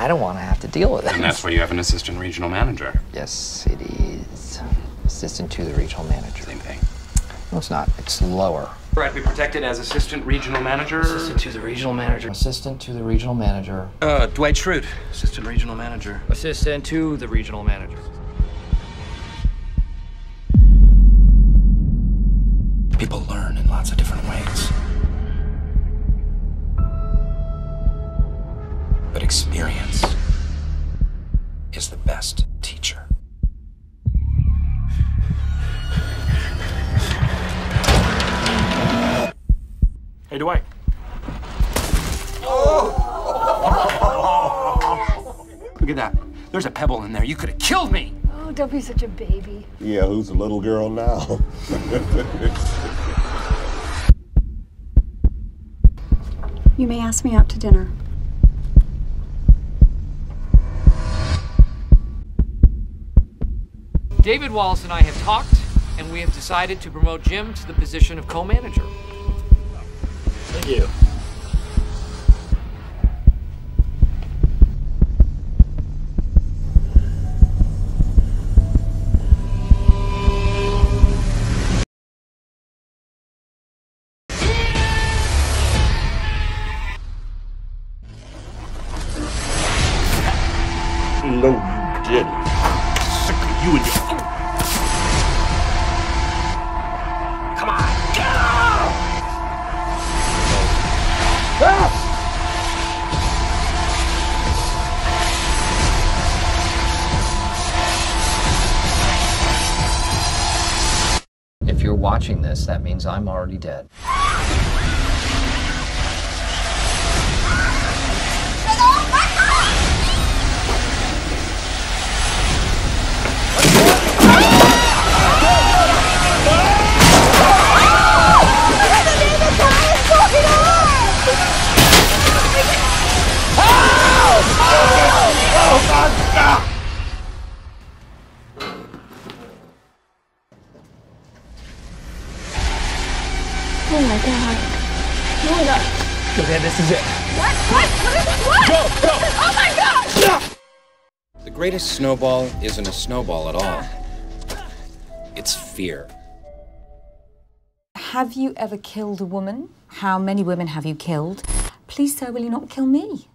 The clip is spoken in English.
I don't want to have to deal with it. And that's why you have an assistant regional manager. Yes, it is. Assistant to the regional manager. Same thing. No, it's not. It's lower. I'd be protected as assistant regional manager. Assistant to the regional manager. Assistant to the regional manager. Uh, Dwight Schrute, assistant regional manager. Assistant to the regional manager. Experience is the best teacher. Hey, Dwight. Look at that. There's a pebble in there. You could have killed me. Oh, don't be such a baby. Yeah, who's the little girl now? You may ask me out to dinner. David Wallace and I have talked, and we have decided to promote Jim to the position of co-manager. Thank you. no, you didn't. Watching this, that means I'm already dead. Oh my god. Oh my god. Okay, this is it. What? What? What is this? What? Go, go. Oh my god! The greatest snowball isn't a snowball at all. It's fear. Have you ever killed a woman? How many women have you killed? Please, sir, will you not kill me?